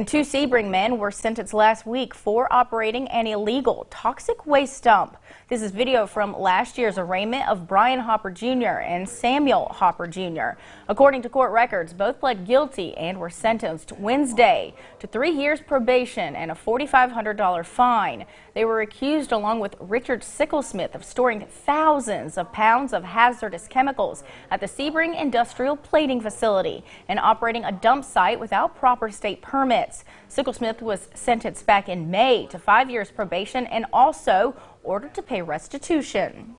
And two Sebring men were sentenced last week for operating an illegal toxic waste dump. This is video from last year's arraignment of Brian Hopper Jr. and Samuel Hopper Jr. According to court records, both pled guilty and were sentenced Wednesday to three years probation and a $4,500 fine. They were accused, along with Richard Sicklesmith, of storing thousands of pounds of hazardous chemicals at the Sebring Industrial Plating Facility and operating a dump site without proper state permits. Sicklesmith was sentenced back in May to five years probation and also ordered to pay restitution.